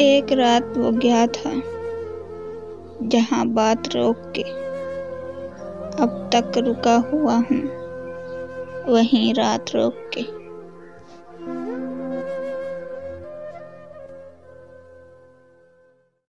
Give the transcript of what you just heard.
एक रात वो गया था, जहाँ बात रोक के अब तक रुका हुआ हूँ, वहीं रात रोक के।